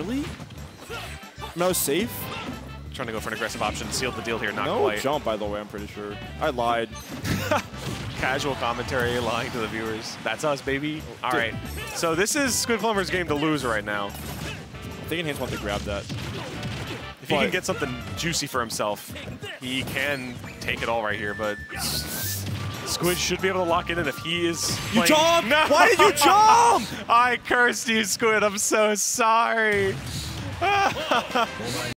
Really? No safe? Trying to go for an aggressive option, seal the deal here, not no quite. jump, by the way, I'm pretty sure. I lied. Casual commentary, lying to the viewers. That's us, baby. All Dude. right. So this is Squidplumber's game to lose right now. I think Enhance wants to grab that. If he can get something juicy for himself, he can take it all right here, but Squid should be able to lock it in if he is You playing- jumped! No! Why did you jump? I cursed you, Squid. I'm so sorry.